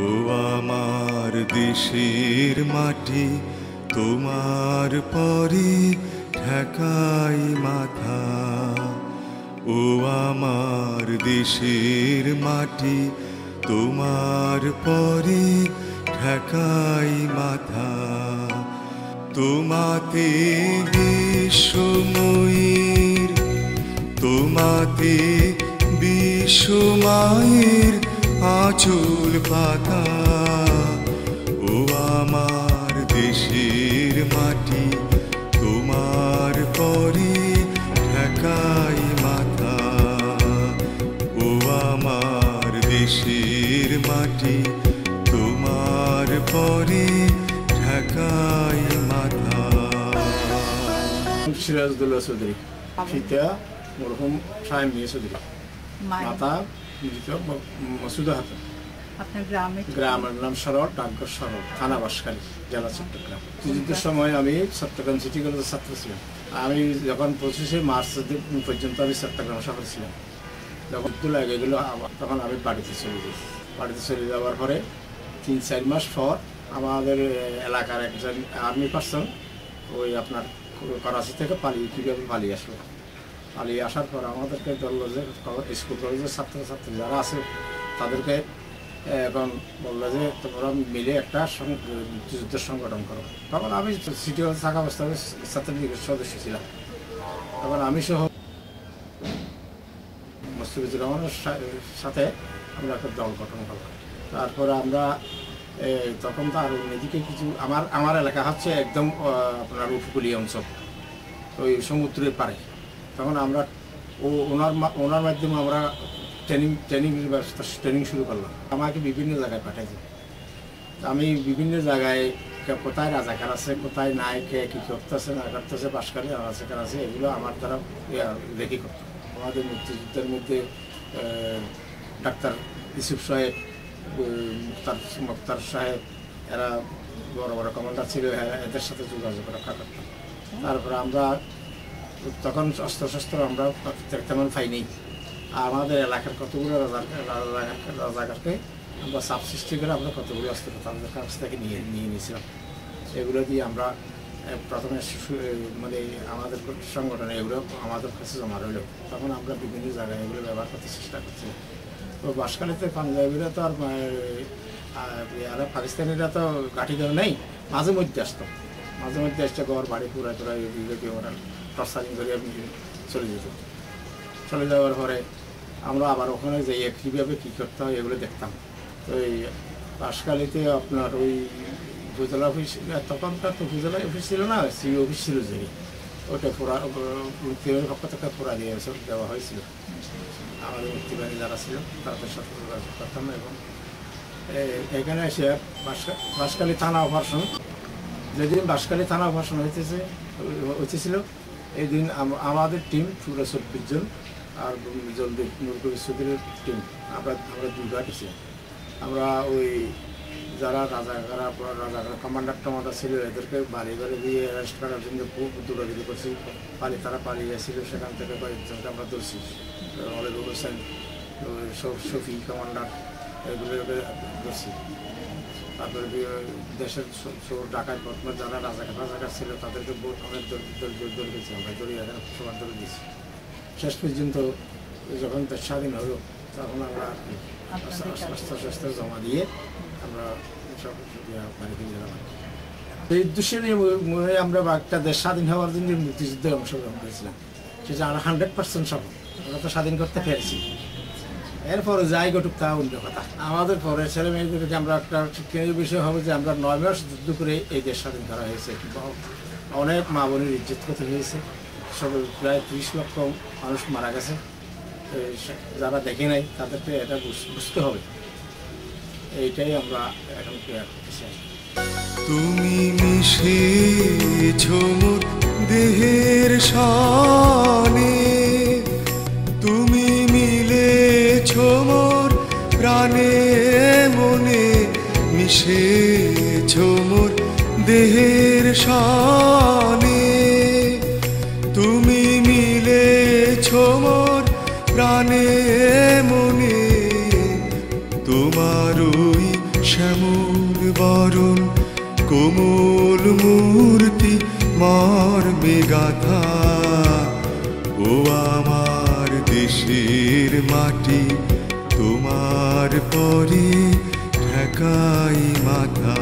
ও আমার দেশের মাটি, তোমার পরে ঠেকাই মাথা। ও আমার দেশের মাটি, তোমার পরে ঠেকাই মাথা। তোমাতে বিশ্বময়ীর তোমাতে বিশ্বমায়ের আঁচল পাতা ও আমার দেশের মাটি তোমার পরে ঠেকাই মাথা ও আমার দেশের মাটি তোমার পরে ঢাকাই মাথা। সিরাজদুল্লাহ চৌধুরী সীতা মরহুম সাহেব মিয়া চৌধুরী। মাতা মসুদা হাতে আপনার গ্রামে গ্রামের নাম সরল ডাকঘর সরল থানা বাসখালী জেলা চট্টগ্রাম। মুক্তিযুদ্ধের সময় আমি চট্টগ্রাম সিটি কলেজের ছাত্র ছিলাম। আমি যখন পঁচিশে মার্চ পর্যন্ত আমি চট্টগ্রাম শহরে ছিলাম। যখন যুদ্ধ লাগে গেলো আবার তখন আমি বাড়িতে চলে যাই। বাড়িতে চলে যাওয়ার পরে তিন চার মাস পর আমাদের এলাকার একজন আর্মি পার্সন ওই আপনার করাচি থেকে পালিয়ে কীভাবে পালিয়ে আসলো? পালিয়ে আসার পর আমাদেরকে ধরলো যে স্কুল কলেজের ছাত্রছাত্রী যারা আছে তাদেরকে এখন বলল যে তোমরা মিলে একটা মুক্তিযুদ্ধের সংগঠন করো। তখন আমি সিটি হল থাকা অবস্থায় ছাত্রলীগের সদস্য ছিলাম। তখন আমি সহ মুস্তাফিজুর রহমানের সাথে আমরা একটা দল গঠন করলাম। তারপরে আমরা তখন তো আর অন্যদিকে কিছু, আমার আমার এলাকা হচ্ছে একদম আপনার উপকূলীয় অঞ্চল, ওই সমুদ্রের পাড়ে। তখন আমরা ও ওনার ওনার মাধ্যমে আমরা ট্রেনিং ট্রেনিং ট্রেনিং শুরু করলাম। আমাকে বিভিন্ন জায়গায় পাঠাইছে। আমি বিভিন্ন জায়গায় কোথায় রাজাকার আছে, কোথায় নাই, কে কী করতেছে, না করতেছে বাসকালে রাজাকার আছে, এগুলো আমার দ্বারা দেখি করতাম আমাদের মুক্তিযুদ্ধের মধ্যে ডাক্তার ইসুফ সাহেব মুক্তার মুক্তার সাহেব, এরা বড় বড় কমান্ডার ছিল এদের সাথে যোগাযোগ রক্ষা করতাম তারপরে আমরা, তখন অস্ত্র শস্ত্র আমরা তেমন পাইনি। আমাদের এলাকার কতগুলো রাজাকারকে আমরা সাব সৃষ্টি করে আমরা কতগুলো অস্ত্র তাদের কাছ থেকে নিয়ে নিয়ে নিয়েছিলাম। এগুলো দিয়ে আমরা প্রথমে মানে আমাদের সংগঠনে এগুলো আমাদের কাছে জমা রইল। তখন আমরা বিভিন্ন জায়গায় এগুলো ব্যবহার করতে চেষ্টা করছি। তো বাসকালীতে পাঞ্জাবিরা তো আর পাকিস্তানিরা তো গাঠি করে নেই, মাঝে মধ্যে আসতো। মাঝে মধ্যে আসতে ঘর বাড়ি পুরা এদিকে ওরা টর্চারিং করে চলে যেত। চলে যাওয়ার পরে আমরা আবার ওখানে যাই কীভাবে কী করতে হয় এগুলো দেখতাম। তো এই বাসকালীতে আপনার ওই উপজেলা অফিস তখনকার তো উপজেলা অফিস ছিল না সি অফিস ছিল যে। ওটা ফোরা মুক্তিবাহিনীর পক্ষ থেকে দিয়ে দেওয়া হয়েছিল। আমাদের মুক্তিবাহিনী যারা ছিল, তাদের সাথে যোগাযোগ করতাম এবং এখানে এসে বাঁশকা- বাঁশখালী থানা অপারেশন, যেদিন বাঁশখালী থানা অপারেশন হইতেছে, হইতেছিল এই দিন আমাদের টিম পুরো চব্বিশ জন আর জলদি নুরকবি চৌধুরীর টিম আমরা আমরা দুইবার গেছি আমরা ওই যারা রাজাকার রাজাকার কমান্ডার টমান্ডার ছিল, এদেরকে বাড়ি বাড়ি দিয়ে অ্যারেস্ট করার জন্য খুব দৌড়াদৌড়ি করছি। পালি, তারা পালিয়ে গেছিল, সেখান থেকে কয়েকজনকে আমরা ধরছি। অলিবুল হোসেন সব শফি কমান্ডার এগুলোকে ধরছি। তারপরে দেশের চোর ডাকাত যারা রাজাকার রাজাকার ছিল, তাদেরকে অনেক দৌড় গেছি। আমরা দৌড়ি এখানে সবার দৌড়ে দিয়েছি। শেষ পর্যন্ত যখন দেশ স্বাধীন হলো তখন আমরা। অস্ত্র শস্ত্র জমা দিয়ে আমরা সব ইয়া বাড়িতে গেলাম এই উদ্দেশ্যে নিয়ে আমরা একটা দেশ স্বাধীন হওয়ার জন্য মুক্তিযুদ্ধে অংশগ্রহণ করেছিলাম। সেটা আর হান্ড্রেড পার্সেন্ট সফল। আমরা তো স্বাধীন করতে পেরেছি। এরপরে যাই ঘটুক তা অন্য কথা। আমাদের পরে ছেলে মেয়েদেরকে আমরা একটা শিক্ষণীয় বিষয় হবে যে আমরা নয় মাস যুদ্ধ করে এই দেশ স্বাধীন করা হয়েছে। অনেক মা বোনের ইজ্জত করতে হয়েছে। সব প্রায় ত্রিশ লক্ষ মানুষ মারা গেছে। যারা দেখে নাই, তাদেরকে এটা বুঝ- বুঝতে হবে। এইটাই আমরা এখন ক্লিয়ার করতে চাই তুমি মিশে মোর দেহের সনে। তুমি মিলে মোর প্রাণে মনে। মিশে মোর দেহের সনে। মনে তোমার ওই শ্যামল বরণ, কোমল মূর্তি মর্মে গাথা ও আমার দেশের মাটি, তোমার পরে ঠেকাই মাথা।